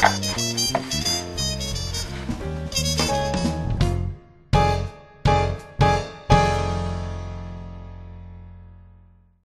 Thanks.